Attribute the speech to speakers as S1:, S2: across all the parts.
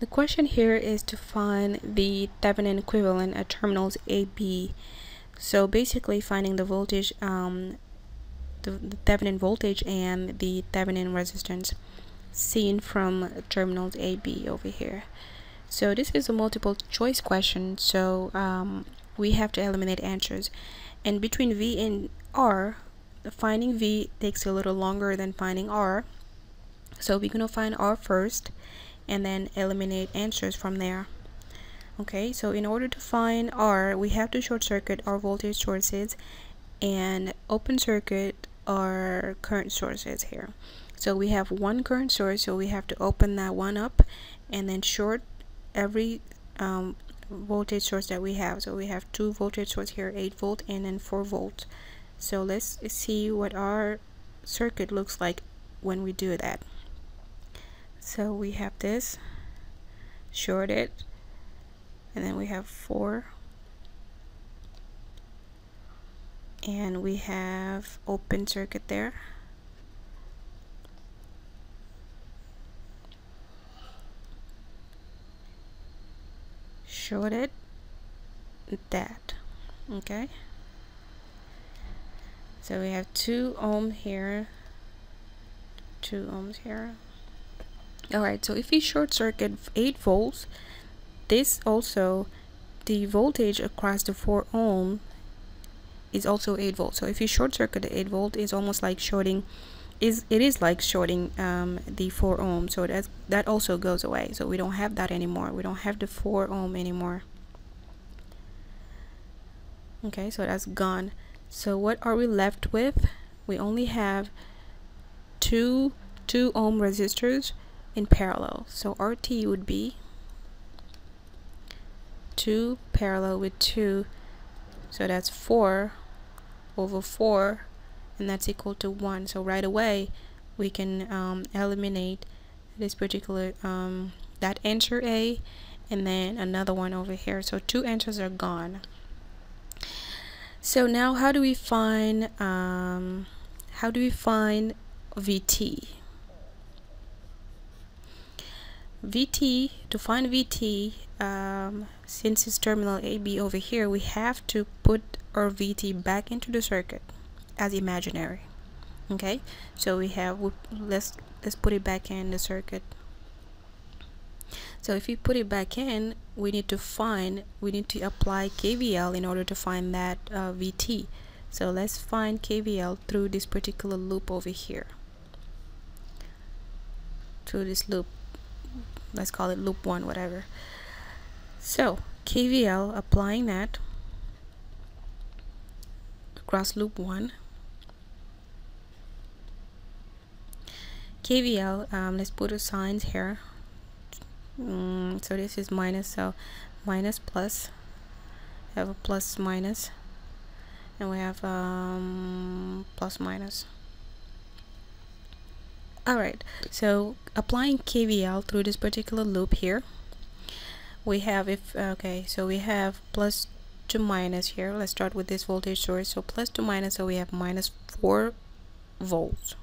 S1: The question here is to find the Thevenin equivalent at terminals AB. So basically finding the voltage, um, the, the Thevenin voltage and the Thevenin resistance seen from terminals AB over here. So this is a multiple choice question, so um, we have to eliminate answers. And between V and R, finding V takes a little longer than finding R. So we're going to find R first and then eliminate answers from there. Okay so in order to find R we have to short circuit our voltage sources and open circuit our current sources here. So we have one current source so we have to open that one up and then short every um, voltage source that we have. So we have two voltage source here 8 volt and then 4 volt. So let's see what our circuit looks like when we do that so we have this shorted and then we have four. And we have open circuit there. Shorted that okay? So we have two ohm here two ohms here Alright, so if we short circuit 8 volts, this also, the voltage across the 4 ohm is also 8 volts. So if you short circuit the 8 volt, it's almost like shorting, is it is like shorting um, the 4 ohm. So that, that also goes away. So we don't have that anymore. We don't have the 4 ohm anymore. Okay, so that's gone. So what are we left with? We only have two 2 ohm resistors in parallel. So RT would be 2 parallel with 2. So that's 4 over 4 and that's equal to 1. So right away we can um, eliminate this particular um, that answer A and then another one over here. So two answers are gone. So now how do we find um, how do we find VT? VT, to find VT, um, since it's terminal AB over here, we have to put our VT back into the circuit as imaginary. Okay, so we have, let's, let's put it back in the circuit. So if you put it back in, we need to find, we need to apply KVL in order to find that uh, VT. So let's find KVL through this particular loop over here. Through this loop let's call it loop 1 whatever. So KVL applying that across loop 1 KVL um, let's put a signs here. Mm, so this is minus so minus plus. Have a plus minus. And we have um, plus minus Alright, so applying KVL through this particular loop here, we have if, okay, so we have plus to minus here. Let's start with this voltage source. So plus to minus, so we have minus 4 volts.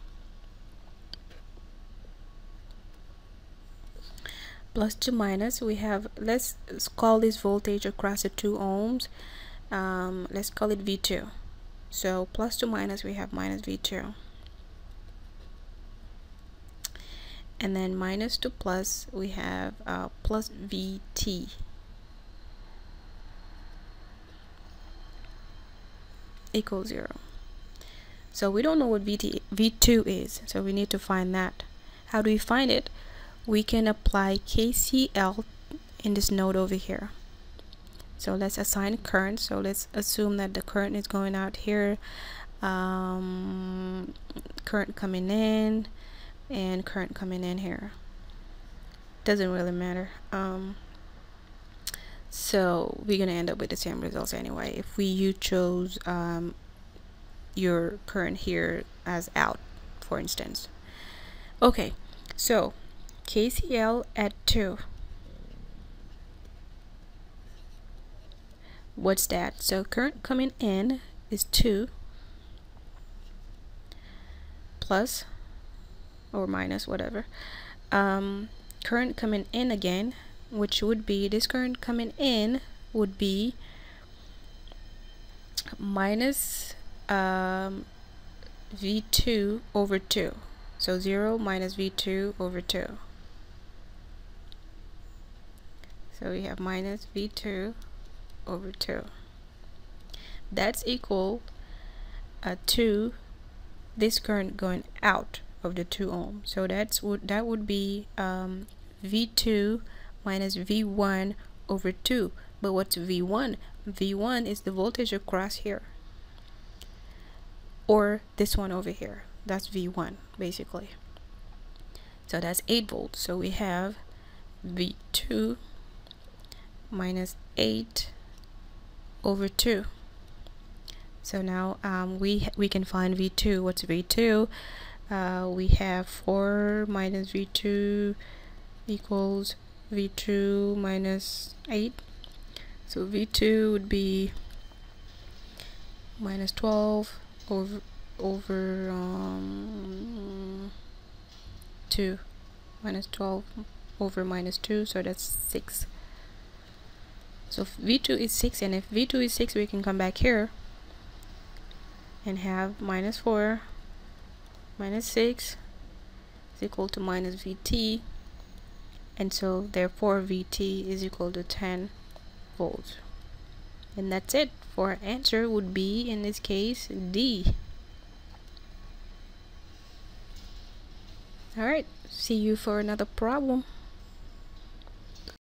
S1: Plus to minus, we have, let's call this voltage across the 2 ohms. Um, let's call it V2. So plus to minus, we have minus V2. And then minus to plus we have uh, plus VT equals 0 so we don't know what VT, V2 is so we need to find that. How do we find it? We can apply KCL in this node over here. So let's assign current so let's assume that the current is going out here. Um, current coming in and current coming in here. Doesn't really matter. Um, so we're gonna end up with the same results anyway. If we you chose um, your current here as out for instance. Okay so KCL at 2 what's that? So current coming in is 2 plus or minus whatever. Um, current coming in again which would be this current coming in would be minus um, v2 over 2 so 0 minus v2 over 2 so we have minus v2 over 2 that's equal uh, to this current going out of the 2 ohm. So that's would that would be um, v2 minus v1 over 2 but what's v1 v1 is the voltage across here. Or this one over here. That's v1 basically. So that's 8 volts. So we have v2 minus 8 over 2 so now um, we we can find v2 what's v2 uh, we have 4 minus v2 equals v2 minus 8 so v2 would be minus 12 over over um, 2 minus 12 over minus 2 so that's 6 so v2 is 6 and if v2 is 6 we can come back here and have minus 4 minus 6 is equal to minus vt and so therefore vt is equal to 10 volts. And that's it. For answer would be in this case D. Alright see you for another problem